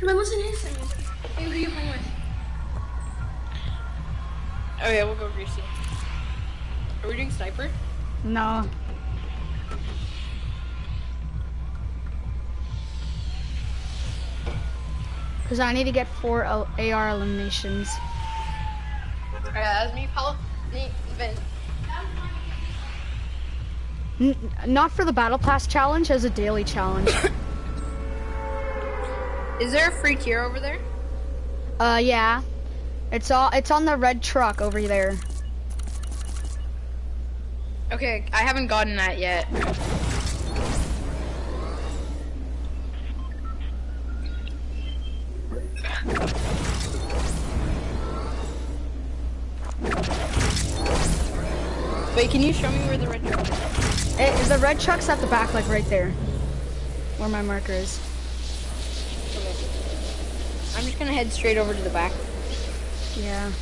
But what's in his thing? Hey, who are you playing with? Oh yeah, we'll go greasy. Are we doing sniper? No. Because I need to get four L- AR eliminations. Alright, that's me, Paulo. Me, Ben. N- not for the Battle Pass challenge, as a daily challenge. Is there a free tier over there? uh, yeah. It's all. It's on the red truck over there. Okay, I haven't gotten that yet. Wait, can you show me where the red truck is? It, the red truck's at the back, like right there, where my marker is. I'm just gonna head straight over to the back. Yeah.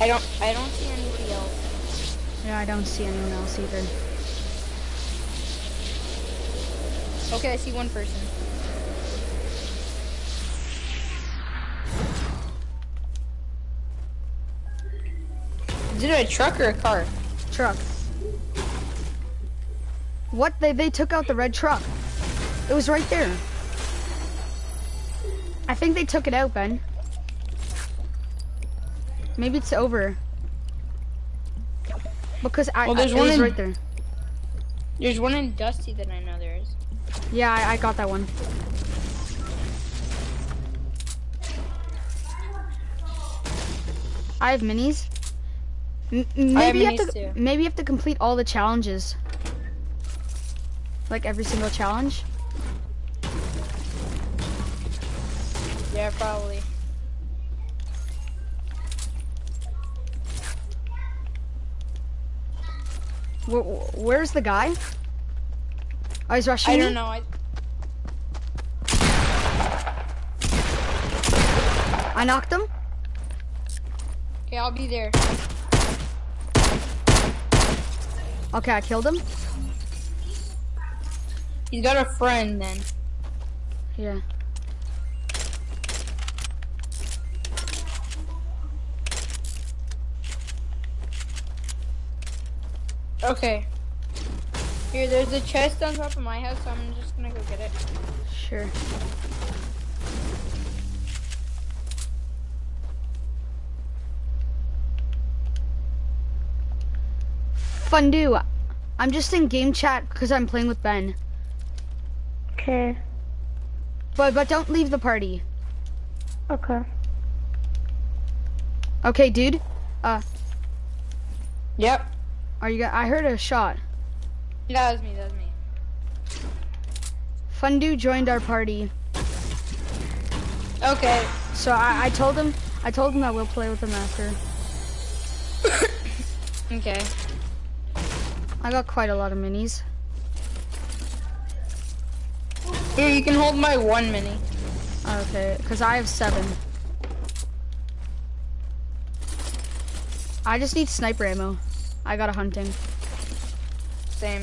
I don't I don't see anybody else. Yeah, I don't see anyone else either. Okay, I see one person. Is it a truck or a car? Truck. What? They they took out the red truck. It was right there. I think they took it out, Ben. Maybe it's over. Because I, Well, I there's it one in- right there. There's one in Dusty that I know there is. Yeah, I, I got that one. I have minis. M- maybe have you have minis to too. maybe you have to complete all the challenges. Like every single challenge. Yeah, probably. Where, where's the guy? Oh, he's rushing I don't know. I, I knocked him. okay, I'll be there. Okay, I killed him. He's got a friend then. Yeah. Okay. Here, there's a chest on top of my house, so I'm just gonna go get it. Sure. Fundu, I'm just in game chat because I'm playing with Ben. Okay. But but don't leave the party. Okay. Okay, dude. Uh, Yep. Are you? I heard a shot. That was me, that was me. Fundu joined our party, Okay. so I, I told him. I told him that we'll play with him after. Okay. I got quite a lot of minis. Here, you can hold my one mini. Okay, because I have seven. I just need sniper ammo. I got a hunting. Same.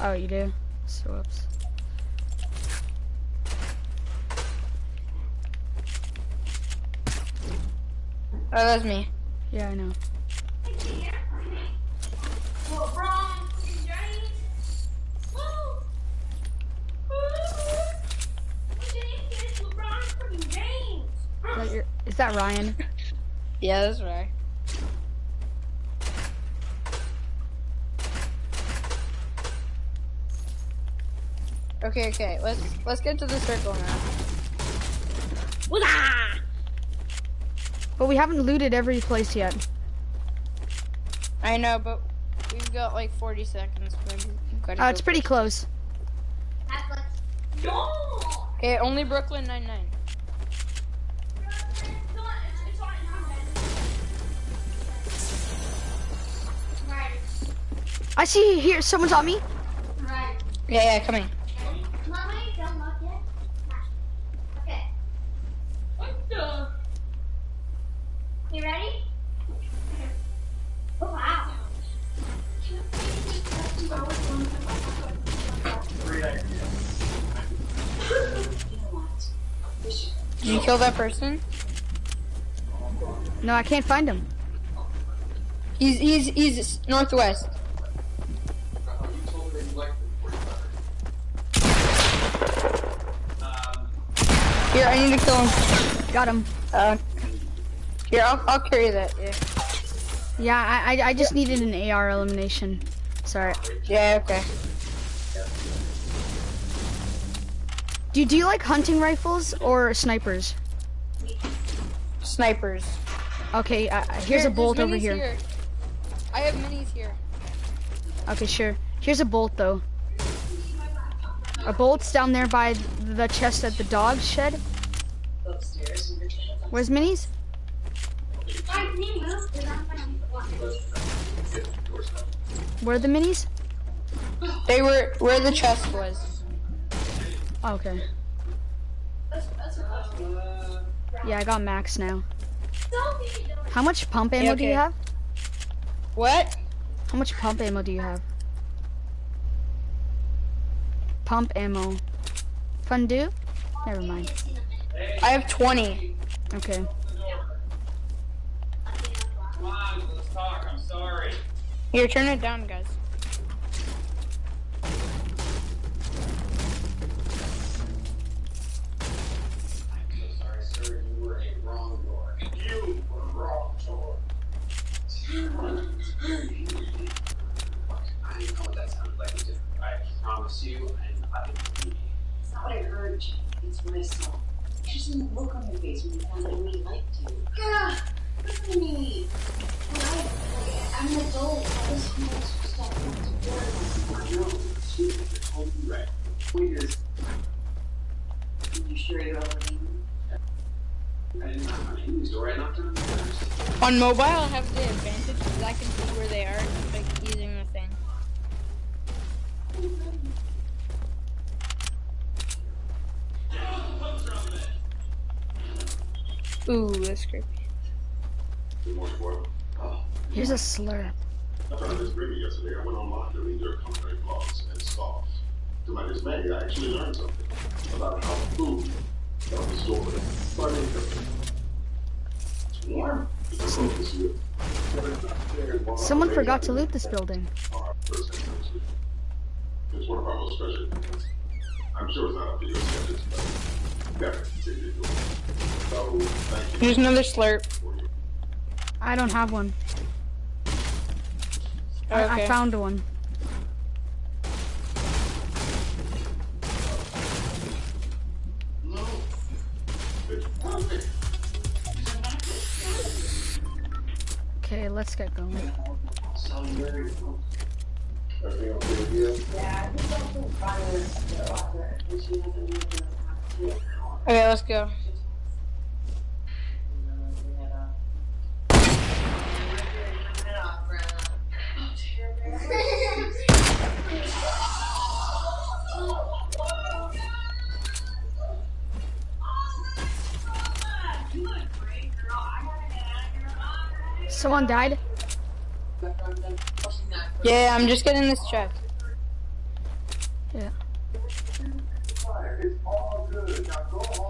Oh, you do? So whoops. Oh, that's me. Yeah, I know. LeBron James. Woo! Woo! What's your name, kid? It's LeBron freaking James. Is that, your, is that Ryan? Yeah, that's right. Okay, okay. Let's let's get to the circle now. Wah! But we haven't looted every place yet. I know, but we've got like 40 seconds. Oh, go it's pretty first. close. No! Okay, only Brooklyn 99. It's not, it's not in my head. Right, I see here. Someone's on me. right. Yeah, yeah, coming. Kill that person? No, I can't find him. He's he's he's northwest. Here, I need to kill him. Got him. Uh, here, I'll I'll carry that. Yeah. Yeah, I I, I just needed an AR elimination. Sorry. Yeah. Okay. Do do you like hunting rifles or snipers? Snipers. Okay, uh, here's Here, a bolt over minis here. I have minis here. Okay, sure. Here's a bolt though. A bolt's down there by the chest at the dog shed. Where's minis? Guys, can you move? 'Cause I'm gonna walk. Where are the minis? They were where the chest was. Oh, okay. Yeah, I got max now. How much pump ammo Yeah, do you have? What? How much pump ammo do you have? Pump ammo. Fondue? Never mind. I have 20. Okay. Come on, let's talk. I'm sorry. Here, turn it down, guys. I'm so sorry, sir. You were a wrong door. You were wrong door. Look, I know what that sounded like. It. I promise you, and I believe me. It's not what I heard, Jim. It's what I saw. There's a look on your face when you found out I really liked you. God, listen to me. When I, I'm an adult. I was supposed to stop going. I know. She you're right. Point is, you sure you're over? I didn't knock on Amy's door. I knocked on the. On mobile, I have the advantage because I can see where they are just like using the thing. Ooh, that's creepy. Good morning, boy. Here's a slurp. After I was drinking yesterday, I went online to read their company blogs and stuff. To my dismay, I actually learned something about how food got restored by nature. It's warm. It's a focus with. Someone forgot to loot this building. It's one of our most treasured. I'm sure it's not up to your standards, Here's another slurp. I don't have one. I, I found one. Okay, let's get going. So you're. Everything okay with you? Someone died? Yeah, I'm just getting this check. Yeah.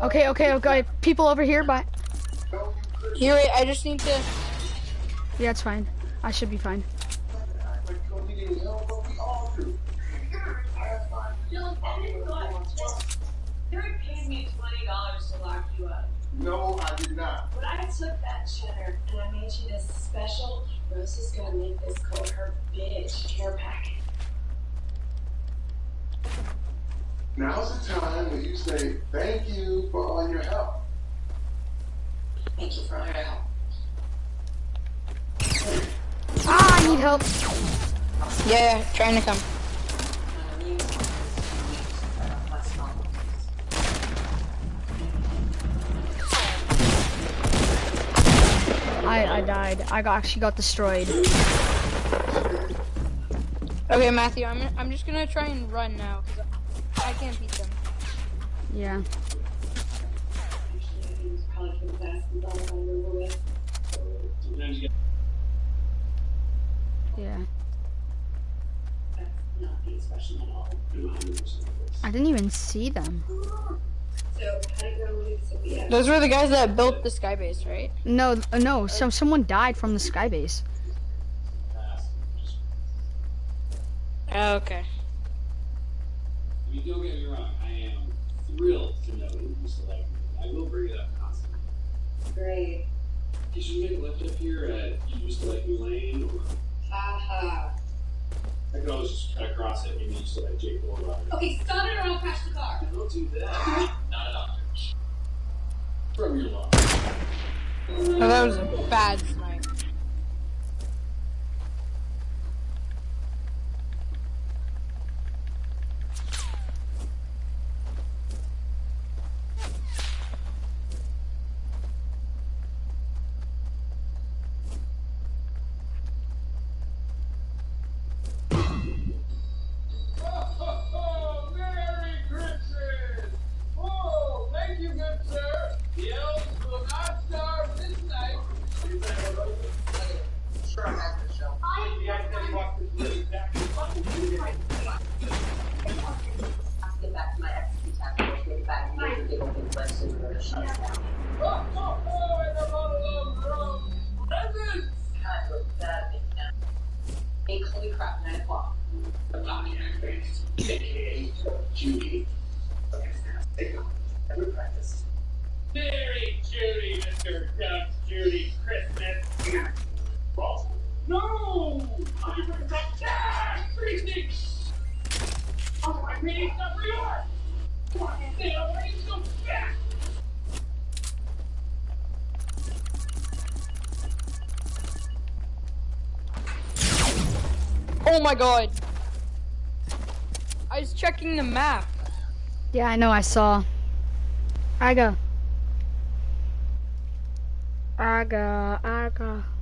Okay, okay, okay. People over here, but Here, wait, I just need to. yeah, it's fine. I should be fine. Derek paid me twenty dollars to lock you up. No, I did not. But I took that cheddar and I made you this special. Rose is gonna make this called her bitch care packet. Now's the time when you say thank you for all your help. Thank you for all your help. Ah, I need help. Yeah, trying to come. I I died. I got actually got destroyed. Okay, Matthew, I'm I'm just gonna try and run now because I can't beat them. Yeah. Actually, it was probably for the best and all that I remember with. Sometimes you get Yeah. That's not the expression at all. 100% of this. I didn't even see them. So how do you go with Sophia? Those were the guys that built the skybase, right? No, uh, no. Some someone died from the skybase. Pass. Oh, okay. I mean, don't get me wrong. I am thrilled to know that you select. I will bring it up constantly. Great. You should make a left up here at you used to like me lane, or Haha. I could always just cut across it. Maybe you used to like Jake Bullrod. Okay, stop it or I'll crash the car. Don't do that. Oh, that was a bad snipe. I was checking the map. Yeah, I know. I saw. I go. I go, I Make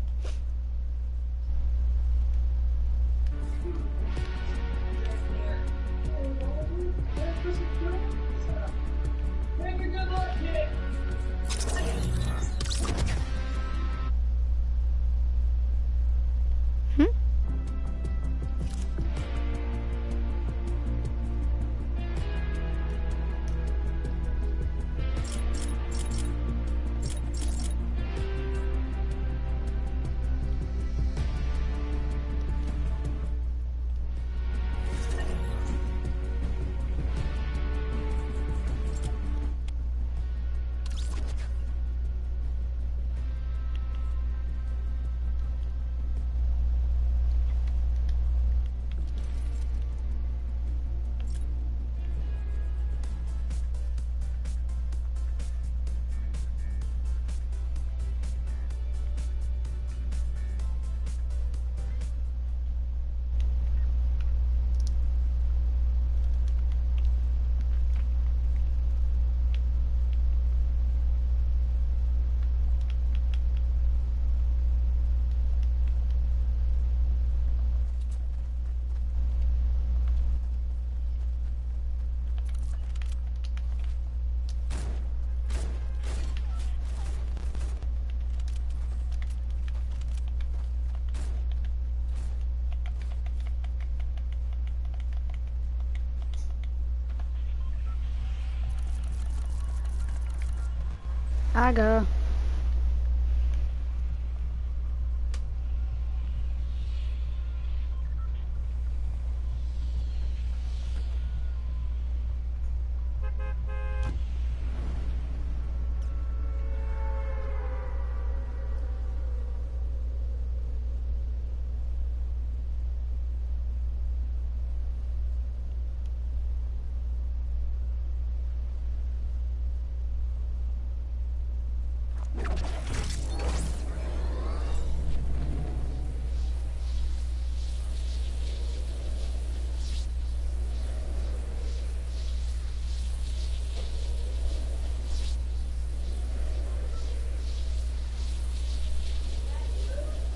Aga.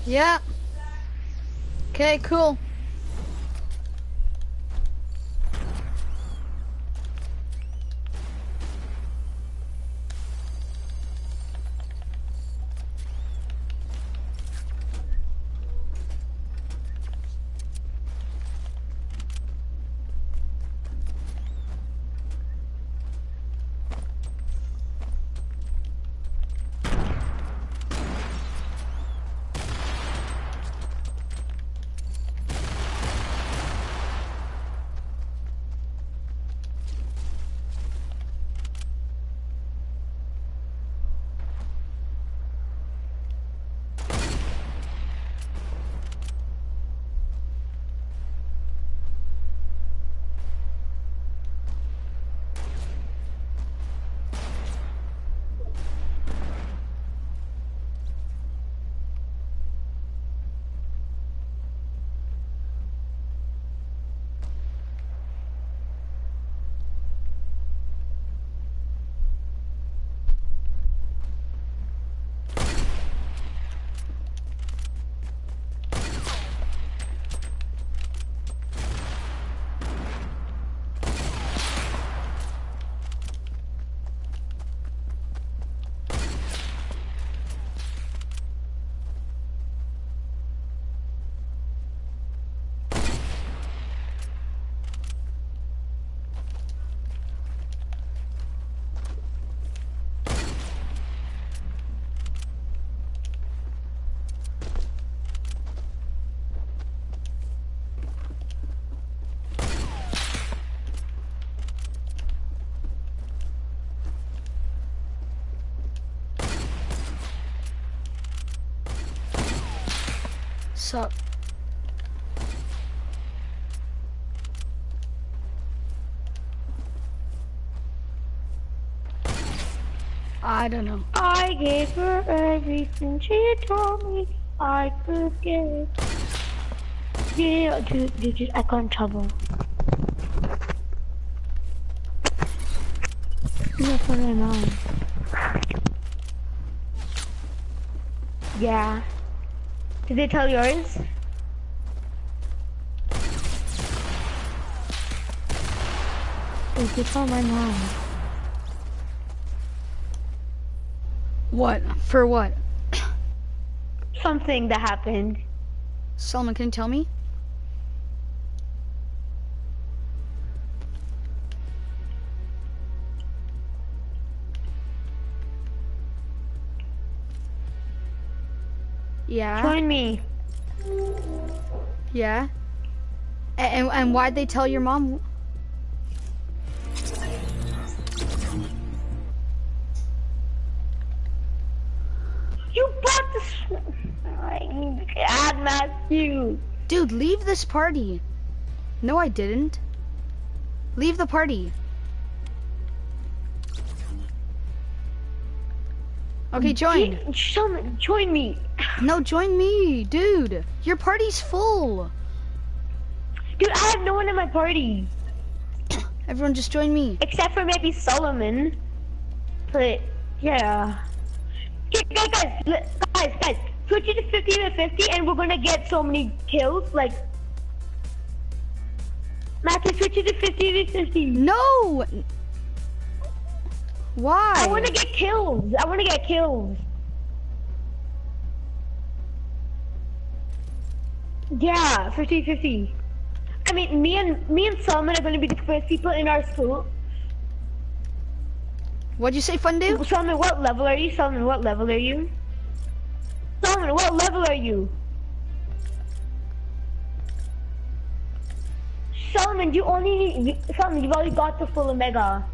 Yeah. Okay, cool. Sup? I don't know. I gave her everything she told me I could get. Yeah, dude, dude, I got in trouble. That's what I. Yeah. Did they tell yours? Did they tell my mom? What? For what? Something that happened. Solomon, can you tell me? Yeah. Join me. Yeah. And and why'd they tell your mom? You bought this. God, Matthew. Dude, leave this party. No, I didn't. Leave the party. Okay. Join, join me. No, join me, dude. Your party's full. Dude, I have no one in my party. Everyone just join me. Except for maybe Solomon. But, yeah. Okay, guys, guys, guys, guys, switch it to 50 to 50 and we're gonna get so many kills, like... Matthew, switch it to 50 to 50. No! Why? I wanna get kills. I wanna get kills. Yeah, 50 50. I mean, me and me and Solomon are gonna be the first people in our school. What'd you say, Fundu? Solomon, what level are you? Solomon, what level are you? Solomon, what level are you? Solomon, you only need, Solomon, you've already got the full Omega.